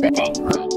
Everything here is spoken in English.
Bye.